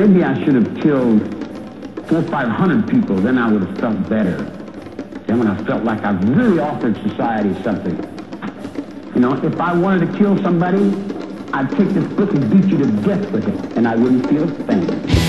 maybe I should have killed four or five hundred people, then I would have felt better. Then when I felt like I've really offered society something. You know, if I wanted to kill somebody, I'd take this book and beat you to death with it, and I wouldn't feel a thing.